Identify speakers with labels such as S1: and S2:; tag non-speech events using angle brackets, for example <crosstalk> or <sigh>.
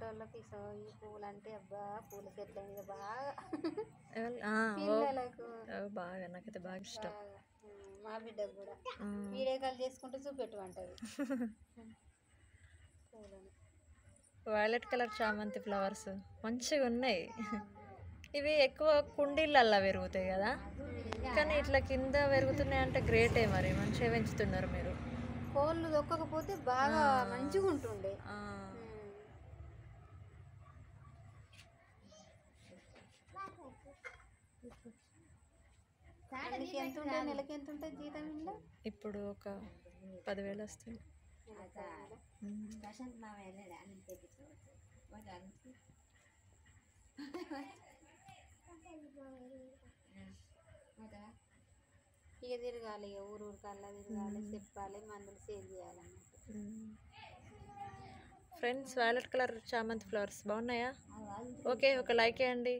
S1: So ఈ పూలు అంటే అబ్బా పూల చెట్ల మీద బాగా పిల్లలకు
S2: బాగా. నాకైతే బాగా ఇష్టం.
S1: మా బిడ్డకు కూడా. వీడియో కాల్ చేసుకుంటూ చూపెట్టమంటది <laughs> పూలను.
S2: వైలెట్ కలర్ చామంతి ఫ్లవర్స్ మంచిగా ఉన్నాయి. ఇవి ఎక్కువ కుండీలల్లా పెరుగుతాయి కదా? కానీ ఇట్లా కింద పెరుగుతున్నాయి అంటే గ్రేటే మరి. మంచిగా పెంచుతున్నారు మీరు.
S1: కోళ్ళు దొక్కకపోతే బాగా మంచిగా ఉంటుండే ఎంత ఉంటుంది నెలకి ఎంత ఉంటుంది జీతం ఇంట్లో?
S2: ఇప్పుడు ఒక పదివేలు వస్తుంది.
S1: ఇక తిరగాలి ఇక ఊరు ఊరికల్లా తిరగాలి చెప్పాలి మందులు సేల్ చేయాలన్నట్టు.
S2: ఫ్రెండ్స్ వైలెట్ కలర్ చామంతి ఫ్లవర్స్ బాగున్నాయా? ఓకే ఒక లైక్ వేయండి